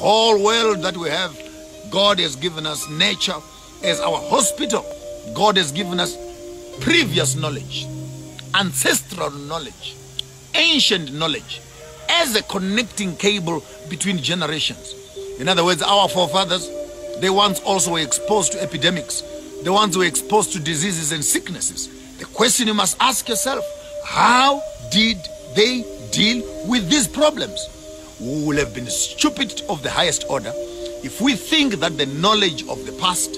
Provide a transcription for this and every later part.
whole world that we have, God has given us nature as our hospital. God has given us previous knowledge, ancestral knowledge, ancient knowledge as a connecting cable between generations. In other words, our forefathers, they once also were exposed to epidemics. The ones who were exposed to diseases and sicknesses. The question you must ask yourself, how did they deal with these problems? We will have been stupid of the highest order if we think that the knowledge of the past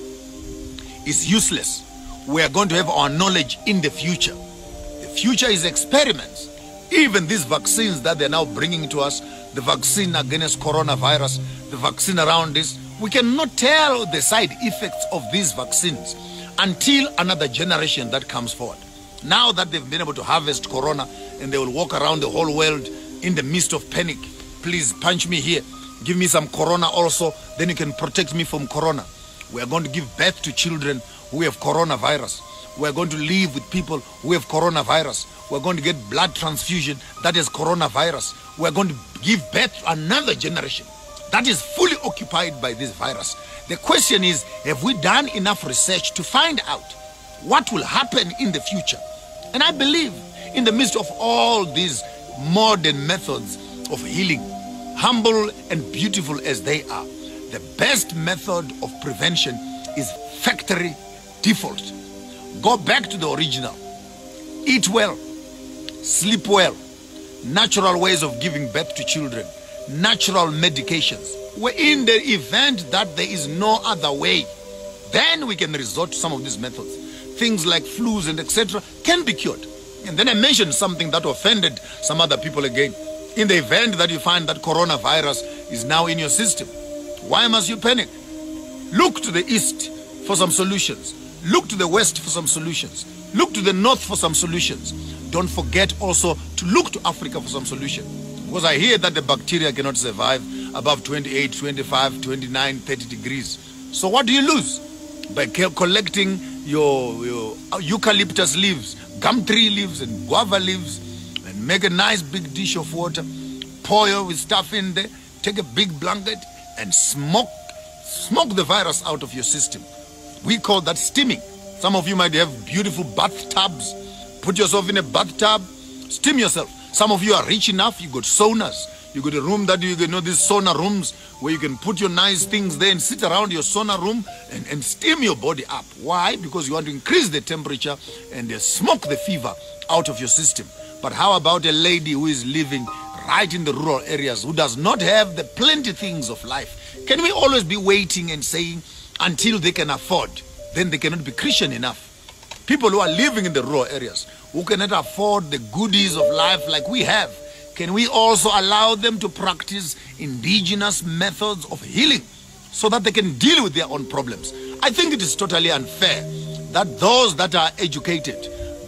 is useless. We are going to have our knowledge in the future. The future is experiments. Even these vaccines that they're now bringing to us, the vaccine against coronavirus, the vaccine around this, we cannot tell the side effects of these vaccines until another generation that comes forward. Now that they've been able to harvest corona and they will walk around the whole world in the midst of panic, please punch me here. Give me some corona also, then you can protect me from corona. We are going to give birth to children who have coronavirus. We are going to live with people who have coronavirus. We're going to get blood transfusion that is coronavirus. We're going to give birth to another generation that is fully occupied by this virus. The question is, have we done enough research to find out what will happen in the future? And I believe in the midst of all these modern methods of healing, humble and beautiful as they are, the best method of prevention is factory default. Go back to the original. Eat well, sleep well, natural ways of giving birth to children, natural medications. In the event that there is no other way, then we can resort to some of these methods. Things like flus and etc. can be cured. And then I mentioned something that offended some other people again. In the event that you find that coronavirus is now in your system, why must you panic? Look to the east for some solutions. Look to the west for some solutions. Look to the north for some solutions. Don't forget also to look to Africa for some solution. Because I hear that the bacteria cannot survive above 28, 25, 29, 30 degrees. So what do you lose? By collecting your, your eucalyptus leaves, gum tree leaves and guava leaves make a nice big dish of water, pour your with stuff in there, take a big blanket and smoke, smoke the virus out of your system. We call that steaming. Some of you might have beautiful bathtubs. Put yourself in a bathtub, steam yourself. Some of you are rich enough, you got saunas. You got a room that you can know these sauna rooms where you can put your nice things there and sit around your sauna room and, and steam your body up. Why? Because you want to increase the temperature and uh, smoke the fever out of your system. But how about a lady who is living right in the rural areas who does not have the plenty things of life? Can we always be waiting and saying until they can afford? Then they cannot be Christian enough. People who are living in the rural areas who cannot afford the goodies of life like we have can we also allow them to practice indigenous methods of healing so that they can deal with their own problems? I think it is totally unfair that those that are educated,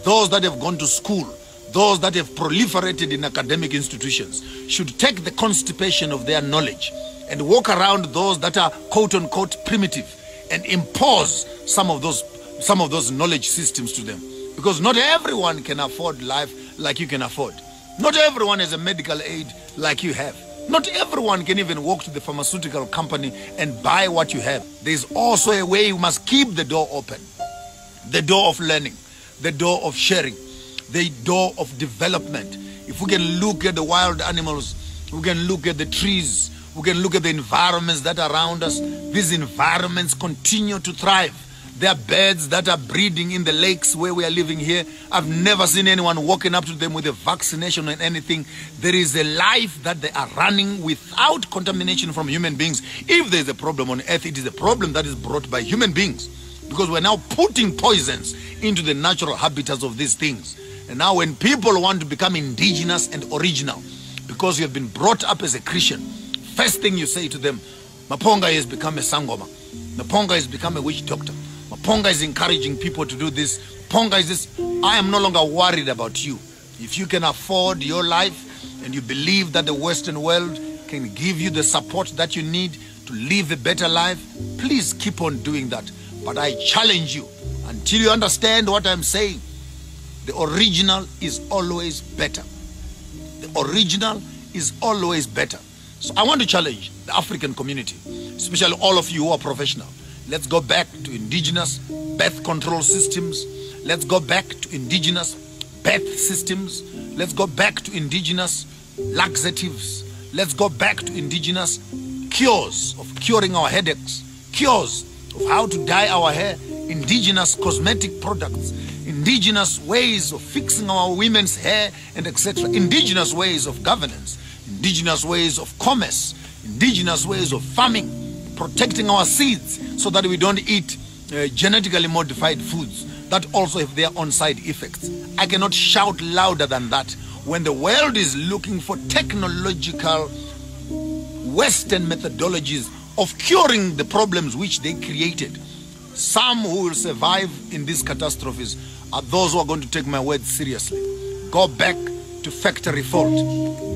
those that have gone to school, those that have proliferated in academic institutions should take the constipation of their knowledge and walk around those that are quote unquote primitive and impose some of those some of those knowledge systems to them because not everyone can afford life like you can afford not everyone has a medical aid like you have. Not everyone can even walk to the pharmaceutical company and buy what you have. There's also a way you must keep the door open. The door of learning, the door of sharing, the door of development. If we can look at the wild animals, we can look at the trees, we can look at the environments that are around us. These environments continue to thrive. There are birds that are breeding in the lakes where we are living here. I've never seen anyone walking up to them with a vaccination or anything. There is a life that they are running without contamination from human beings. If there is a problem on earth, it is a problem that is brought by human beings. Because we're now putting poisons into the natural habitats of these things. And now when people want to become indigenous and original, because you have been brought up as a Christian, first thing you say to them, Maponga has become a sangoma. Maponga has become a witch doctor. Maponga is encouraging people to do this. Ponga is this. I am no longer worried about you. If you can afford your life and you believe that the Western world can give you the support that you need to live a better life, please keep on doing that. But I challenge you until you understand what I'm saying. The original is always better. The original is always better. So I want to challenge the African community, especially all of you who are professional. Let's go back to indigenous birth control systems. Let's go back to indigenous birth systems. Let's go back to indigenous laxatives. Let's go back to indigenous cures of curing our headaches, cures of how to dye our hair, indigenous cosmetic products, indigenous ways of fixing our women's hair and etc. Indigenous ways of governance, indigenous ways of commerce, indigenous ways of farming, protecting our seeds so that we don't eat uh, genetically modified foods that also have their own side effects. I cannot shout louder than that when the world is looking for technological Western methodologies of curing the problems which they created. Some who will survive in these catastrophes are those who are going to take my words seriously. Go back to factory fault.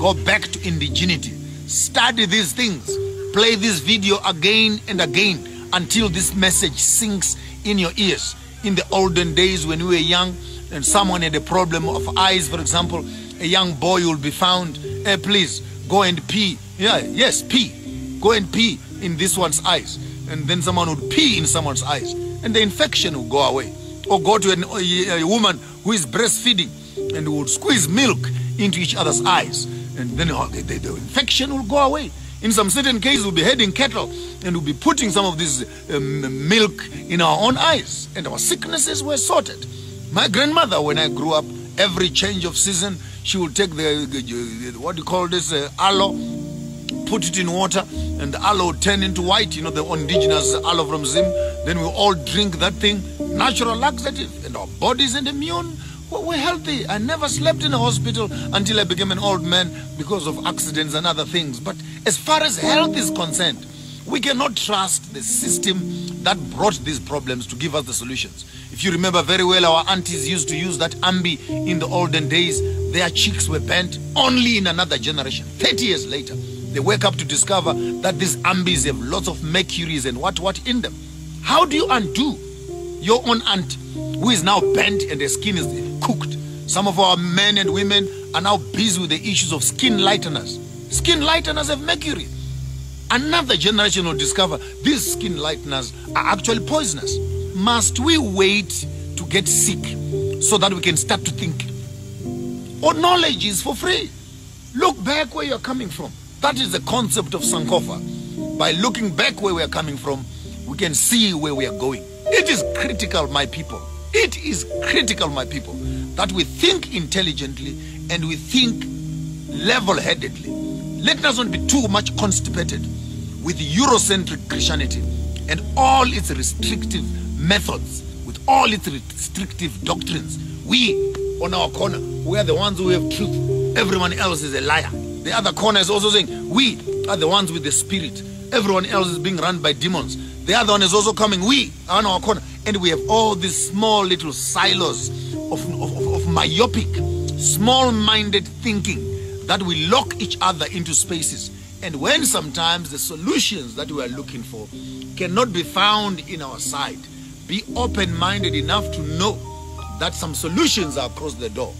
Go back to indigeneity. Study these things. Play this video again and again until this message sinks in your ears. In the olden days when we were young and someone had a problem of eyes, for example, a young boy will be found, hey, please go and pee. Yeah, yes, pee. Go and pee in this one's eyes. And then someone would pee in someone's eyes. And the infection will go away. Or go to an, a, a woman who is breastfeeding and would squeeze milk into each other's eyes. And then the, the, the infection will go away. In some certain cases, we'll be heading cattle and we'll be putting some of this um, milk in our own eyes. And our sicknesses were sorted. My grandmother, when I grew up, every change of season, she would take the, the what do you call this, uh, aloe, put it in water, and the aloe would turn into white, you know, the indigenous aloe from Zim. Then we all drink that thing, natural laxative, and our bodies and immune We're healthy. I never slept in a hospital until I became an old man because of accidents and other things. But as far as health is concerned, we cannot trust the system that brought these problems to give us the solutions. If you remember very well, our aunties used to use that ambi in the olden days. Their cheeks were bent only in another generation. 30 years later, they wake up to discover that these ambis have lots of mercuries and what what in them. How do you undo your own aunt who is now bent and her skin is cooked? Some of our men and women are now busy with the issues of skin lighteners. Skin lighteners have mercury. Another generation will discover these skin lighteners are actually poisonous. Must we wait to get sick so that we can start to think? Or knowledge is for free. Look back where you're coming from. That is the concept of Sankofa. By looking back where we are coming from, we can see where we are going. It is critical, my people. It is critical, my people, that we think intelligently and we think level headedly. Let us not be too much constipated with Eurocentric Christianity and all its restrictive methods, with all its restrictive doctrines. We, on our corner, we are the ones who have truth. Everyone else is a liar. The other corner is also saying, we are the ones with the spirit. Everyone else is being run by demons. The other one is also coming, we are on our corner. And we have all these small little silos of, of, of, myopic, small-minded thinking that we lock each other into spaces. And when sometimes the solutions that we are looking for cannot be found in our side, be open minded enough to know that some solutions are across the door.